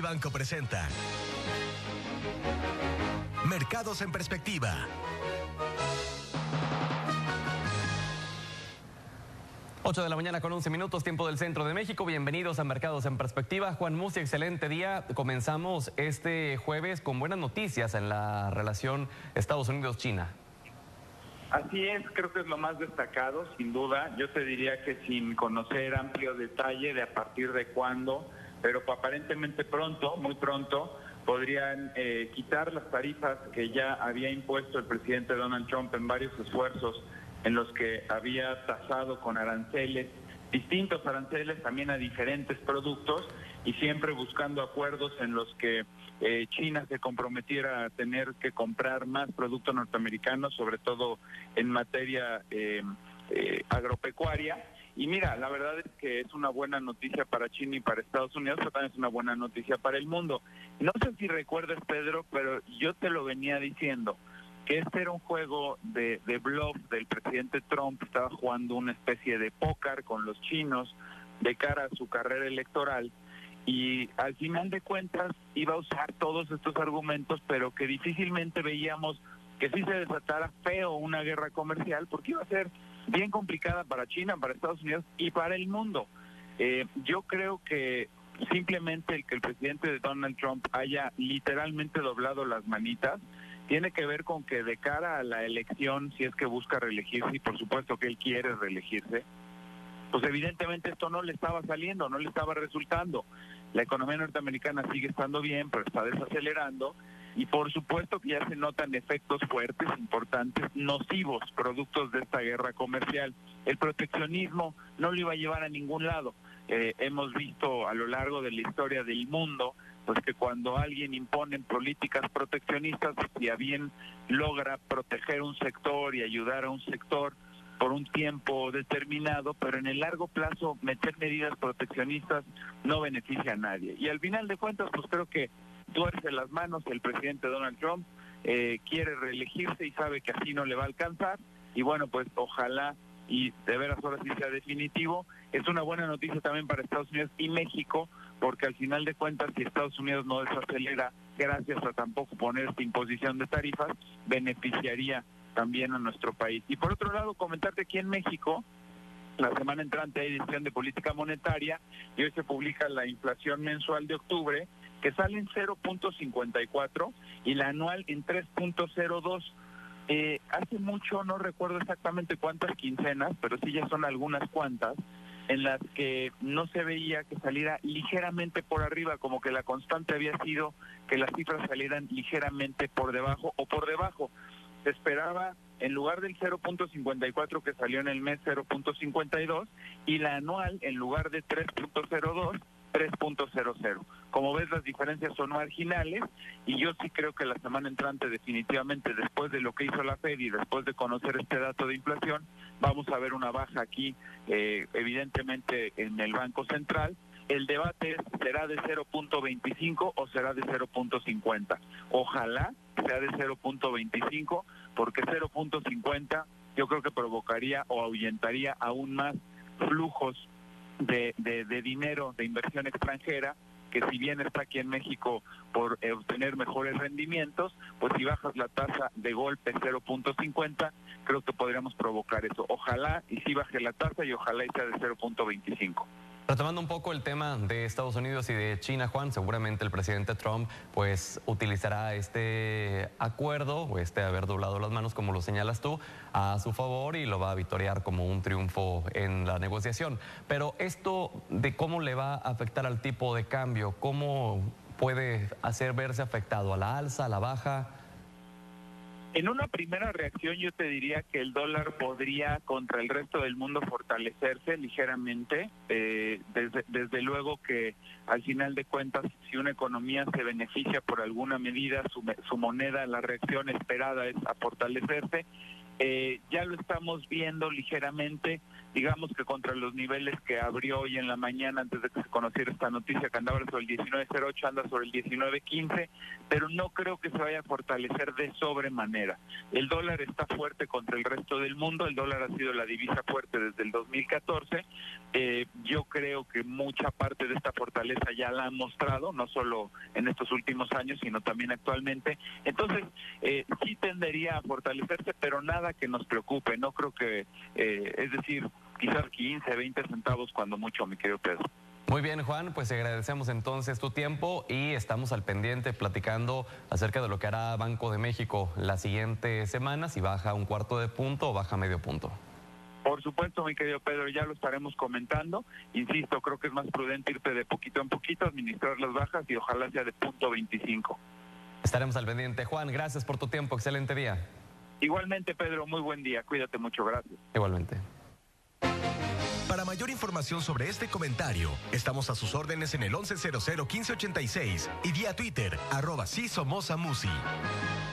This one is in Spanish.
Cibanco presenta Mercados en Perspectiva. 8 de la mañana con 11 minutos, tiempo del centro de México. Bienvenidos a Mercados en Perspectiva. Juan Musi, excelente día. Comenzamos este jueves con buenas noticias en la relación Estados Unidos-China. Así es, creo que es lo más destacado, sin duda. Yo te diría que sin conocer amplio detalle de a partir de cuándo, pero aparentemente pronto, muy pronto, podrían eh, quitar las tarifas que ya había impuesto el presidente Donald Trump en varios esfuerzos en los que había tasado con aranceles, distintos aranceles también a diferentes productos y siempre buscando acuerdos en los que eh, China se comprometiera a tener que comprar más productos norteamericanos, sobre todo en materia eh, eh, agropecuaria. Y mira, la verdad es que es una buena noticia para China y para Estados Unidos, pero también es una buena noticia para el mundo. No sé si recuerdas, Pedro, pero yo te lo venía diciendo, que este era un juego de, de bluff del presidente Trump, estaba jugando una especie de póker con los chinos de cara a su carrera electoral y al final de cuentas iba a usar todos estos argumentos, pero que difícilmente veíamos que sí se desatara feo una guerra comercial, porque iba a ser bien complicada para China, para Estados Unidos y para el mundo. Eh, yo creo que simplemente el que el presidente de Donald Trump haya literalmente doblado las manitas tiene que ver con que de cara a la elección, si es que busca reelegirse, y por supuesto que él quiere reelegirse, pues evidentemente esto no le estaba saliendo, no le estaba resultando. La economía norteamericana sigue estando bien, pero está desacelerando y por supuesto que ya se notan efectos fuertes, importantes, nocivos, productos de esta guerra comercial. El proteccionismo no lo iba a llevar a ningún lado. Eh, hemos visto a lo largo de la historia del mundo pues que cuando alguien impone políticas proteccionistas y a bien logra proteger un sector y ayudar a un sector, por un tiempo determinado, pero en el largo plazo meter medidas proteccionistas no beneficia a nadie. Y al final de cuentas, pues creo que tuerce las manos el presidente Donald Trump, eh, quiere reelegirse y sabe que así no le va a alcanzar. Y bueno, pues ojalá y de veras ahora sí sea definitivo. Es una buena noticia también para Estados Unidos y México, porque al final de cuentas, si Estados Unidos no desacelera, gracias a tampoco poner esta imposición de tarifas, beneficiaría también a nuestro país. Y por otro lado, comentarte aquí en México, la semana entrante hay decisión de política monetaria y hoy se publica la inflación mensual de octubre que sale en 0.54 y la anual en 3.02. Eh, hace mucho, no recuerdo exactamente cuántas quincenas, pero sí ya son algunas cuantas, en las que no se veía que saliera ligeramente por arriba, como que la constante había sido que las cifras salieran ligeramente por debajo o por debajo se esperaba en lugar del 0.54 que salió en el mes 0.52 y la anual en lugar de 3.02 3.00. Como ves, las diferencias son marginales y yo sí creo que la semana entrante definitivamente después de lo que hizo la Fed y después de conocer este dato de inflación, vamos a ver una baja aquí, eh, evidentemente en el Banco Central. El debate ¿será de 0.25 o será de 0.50? Ojalá sea de 0.25, porque 0.50 yo creo que provocaría o ahuyentaría aún más flujos de, de, dinero de inversión extranjera que si bien está aquí en México por obtener mejores rendimientos, pues si bajas la tasa de golpe 0.50, creo que podríamos provocar eso. Ojalá y si baje la tasa y ojalá sea de 0.25. Retomando un poco el tema de Estados Unidos y de China, Juan, seguramente el presidente Trump pues utilizará este acuerdo o este haber doblado las manos, como lo señalas tú, a su favor y lo va a vitorear como un triunfo en la negociación. Pero esto de cómo le va a afectar al tipo de cambio, cómo puede hacer verse afectado a la alza, a la baja. En una primera reacción yo te diría que el dólar podría contra el resto del mundo fortalecerse ligeramente. Eh, desde, desde luego que al final de cuentas, si una economía se beneficia por alguna medida, su, su moneda, la reacción esperada es a fortalecerse. Eh, ya lo estamos viendo ligeramente, digamos que contra los niveles que abrió hoy en la mañana antes de que se conociera esta noticia, que andaba sobre el 19.08, anda sobre el 19.15, pero no creo que se vaya a fortalecer de sobremanera. El dólar está fuerte contra el resto del mundo, el dólar ha sido la divisa fuerte desde el 2014. Eh, yo creo que mucha parte de esta fortaleza ya la han mostrado, no solo en estos últimos años, sino también actualmente. Entonces, eh, sí tendería a fortalecerse, pero nada que nos preocupe. No creo que, eh, es decir, quizás 15, 20 centavos cuando mucho, mi querido Pedro. Muy bien, Juan, pues agradecemos entonces tu tiempo y estamos al pendiente platicando acerca de lo que hará Banco de México la siguiente semana, si baja un cuarto de punto o baja medio punto. Por supuesto, mi querido Pedro, ya lo estaremos comentando. Insisto, creo que es más prudente irte de poquito en poquito, administrar las bajas y ojalá sea de punto 25. Estaremos al pendiente. Juan, gracias por tu tiempo. Excelente día. Igualmente, Pedro, muy buen día. Cuídate mucho. Gracias. Igualmente. Para mayor información sobre este comentario, estamos a sus órdenes en el 1100 1586 y vía Twitter, arroba si somos